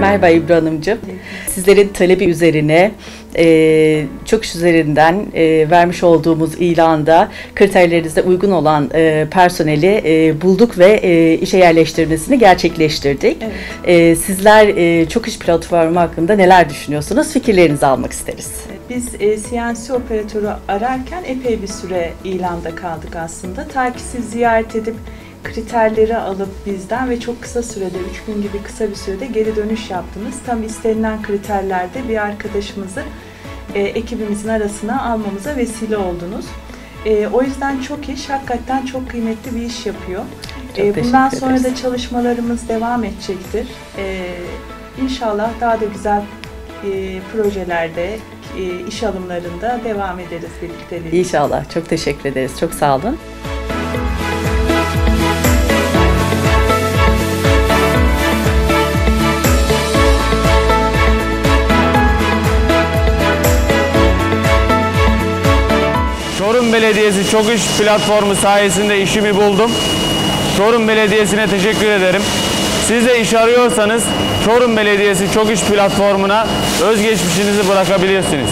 Merhaba İbra Hanımcığım. Sizlerin talebi üzerine e, çok iş üzerinden e, vermiş olduğumuz ilanda kriterlerinize uygun olan e, personeli e, bulduk ve e, işe yerleştirmesini gerçekleştirdik. Evet. E, sizler e, çok iş platformu hakkında neler düşünüyorsunuz? Fikirlerinizi almak isteriz. Biz e, CNC operatörü ararken epey bir süre ilanda kaldık aslında. Ta ki siz ziyaret edip kriterleri alıp bizden ve çok kısa sürede, 3 gün gibi kısa bir sürede geri dönüş yaptınız. Tam istenilen kriterlerde bir arkadaşımızı e, ekibimizin arasına almamıza vesile oldunuz. E, o yüzden çok iş, hakikaten çok kıymetli bir iş yapıyor. Çok E, bundan sonra ederiz. da çalışmalarımız devam edecektir. E, inşallah daha da güzel e, projelerde, e, iş alımlarında devam ederiz birlikte. İnşallah. Çok teşekkür ederiz. Çok sağ olun. Çorum Belediyesi Çok İş platformu sayesinde işimi buldum. Çorum Belediyesi'ne teşekkür ederim. Siz de iş arıyorsanız Çorum Belediyesi Çok İş platformuna özgeçmişinizi bırakabilirsiniz.